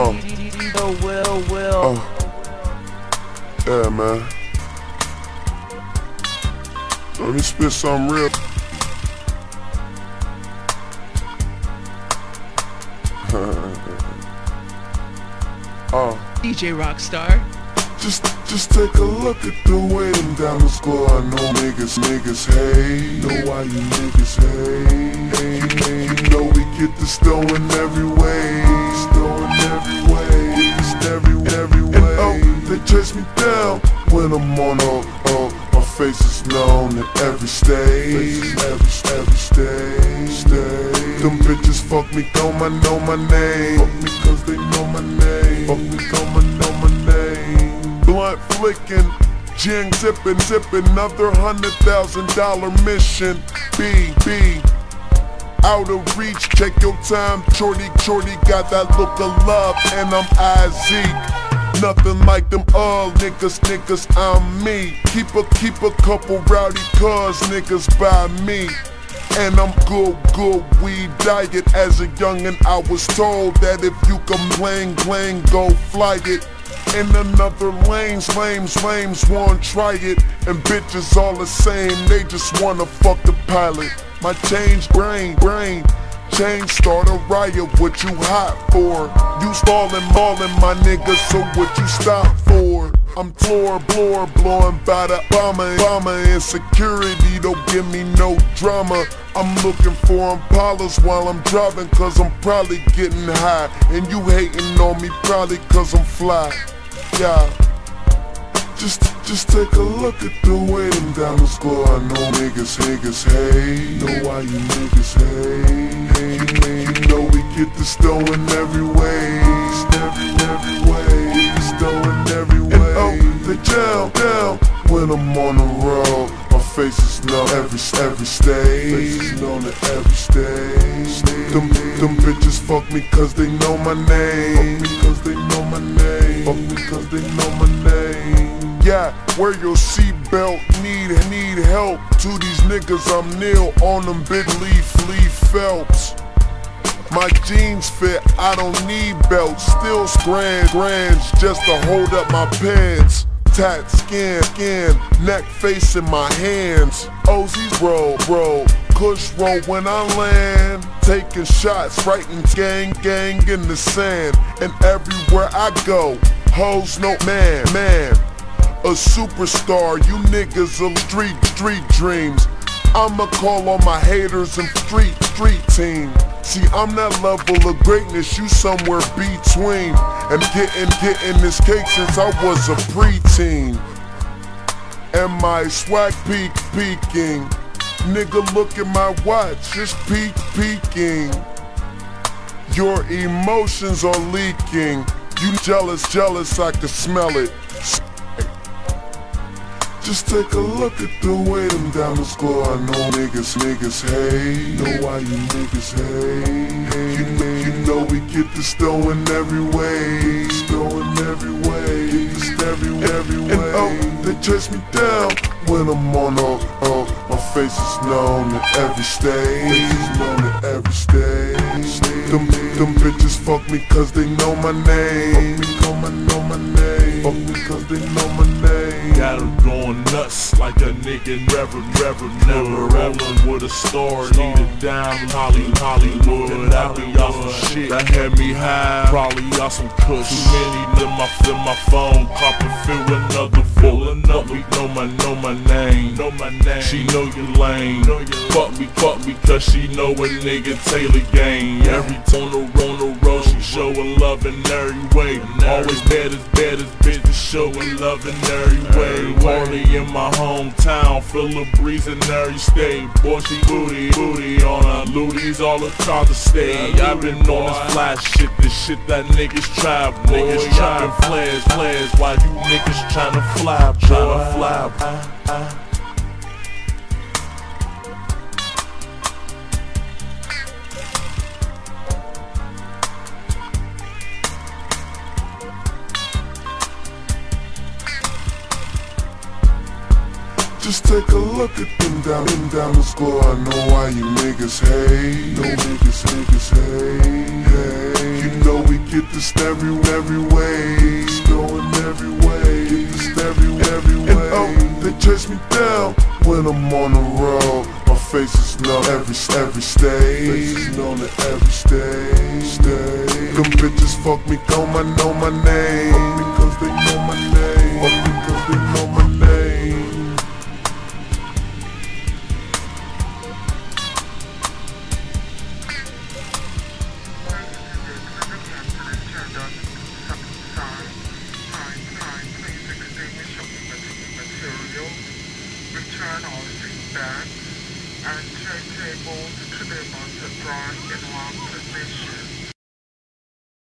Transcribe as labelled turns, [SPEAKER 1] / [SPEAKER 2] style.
[SPEAKER 1] Uh, yeah, man. Let me spit something real. uh,
[SPEAKER 2] DJ Rockstar.
[SPEAKER 1] just, just take a look at the way them diamonds score. I know niggas, niggas hate. Know why you niggas hate. hate, hate. You know we get this dough every way. They chase me down when I'm on a, my face is known at every stage. Every, every stage. stage. Them bitches fuck me, know my, know my name. Fuck me cause they know my name. Fuck me, know my, know my name. Blunt flicking, gin zipping, zipping, another hundred thousand dollar mission. B, B. Out of reach, take your time, shorty, shorty got that look of love, and I'm Isaac. Nothing like them all niggas, niggas, I'm me. Keep a, keep a couple rowdy cuz niggas by me. And I'm good, good weed diet. As a youngin' I was told that if you complain, bling, go fly it. In another lane, lames, lames won't try it. And bitches all the same, they just wanna fuck the pilot. My change brain, brain Change start a riot, what you hot for? You stallin', maulin' my nigga, so what you stop for? I'm floor, blower, blowing by the bomber, bomber Insecurity don't give me no drama I'm looking for Impalas while I'm driving Cause I'm probably getting high And you hating on me probably cause I'm fly Yeah just, just take a look at the way them diamonds glow I know niggas, niggas hate. Know why you niggas hate, hate. You know we get this dough in every way. Every, every way This dough in every way. And, oh, they down, down When I'm on the road My face known every, every stage known every stage them, them bitches fuck me cause they know my name Fuck me cause they know my name Fuck me cause they know my name yeah, wear your seatbelt, need need help. To these niggas, I'm Neil on them big leaf leaf Phelps. My jeans fit, I don't need belts. Still grand grands just to hold up my pants. Tat skin, skin, neck facing my hands. Ozies roll, bro. Kush roll when I land. Taking shots, writing gang, gang in the sand. And everywhere I go, hoes no man, man a superstar, you niggas are street, street dreams. I'ma call on my haters and street, street team. See, I'm that level of greatness, you somewhere between. And getting, getting this cake since I was a preteen. And my swag peak, peaking. Nigga, look at my watch, it's peak, peaking. Your emotions are leaking. You jealous, jealous, I can smell it. Just take a look at the way them diamonds glow. I know niggas, niggas hate. Know why you niggas hate. You, know, you know we get this dough in every way. Dough in every way. Get this every, every way. and, oh, they chase me down When I'm on a, uh, my face is known at every stage. Known at every stage. Them, them bitches fuck me cause they know my name. Fuck me cause I know my name. Fuck me cause they know my name.
[SPEAKER 3] Got her going nuts like a nigga never, never, never. Rolling with a star, need a dime, Holly, Hollywood I be off some shit. That had me high, probably off some kush Too many in my, in my phone, poppin' fill another Another, know my, know my name, know my name. She know your lane, fuck me, fuck me cause she know a nigga Taylor gang. Every tone on the road, she showin' love in every way. Always bad as bad as bitches showin' love in every way. Party in my hometown, feel a breeze in every state Boy, she booty, booty on her. Looties all across the state I've been on this fly shit, this shit that niggas try Niggas trying flares, flares, why you niggas tryna fly, tryna fly ah, ah, ah.
[SPEAKER 1] Just take a look at them down, them down the score. I know why you niggas hate. No niggas, niggas hate. Hey. You know we get this every, every way. dough in every way. Get this every, every way. And oh, they chase me down when I'm on the road. My face is known every, every stage. Face is known at every stage. Stage. Them bitches fuck me, know my, know my name.
[SPEAKER 4] And back and turntables to their most upright in long position.